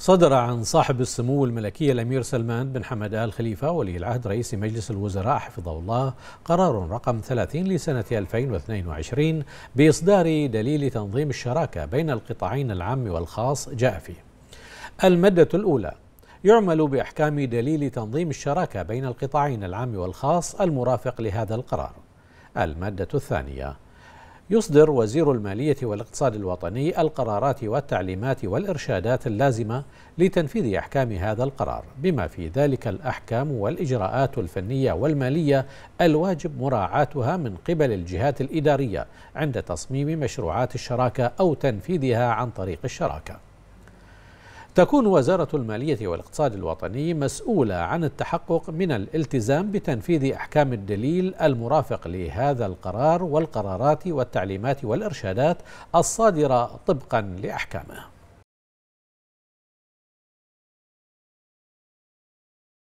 صدر عن صاحب السمو الملكي الأمير سلمان بن حمد آل خليفة ولي العهد رئيس مجلس الوزراء حفظه الله قرار رقم 30 لسنة 2022 بإصدار دليل تنظيم الشراكة بين القطاعين العام والخاص جاء فيه. المادة الأولى يعمل بأحكام دليل تنظيم الشراكة بين القطاعين العام والخاص المرافق لهذا القرار. المادة الثانية يصدر وزير المالية والاقتصاد الوطني القرارات والتعليمات والإرشادات اللازمة لتنفيذ أحكام هذا القرار بما في ذلك الأحكام والإجراءات الفنية والمالية الواجب مراعاتها من قبل الجهات الإدارية عند تصميم مشروعات الشراكة أو تنفيذها عن طريق الشراكة. تكون وزارة المالية والاقتصاد الوطني مسؤولة عن التحقق من الالتزام بتنفيذ أحكام الدليل المرافق لهذا القرار والقرارات والتعليمات والإرشادات الصادرة طبقا لأحكامه.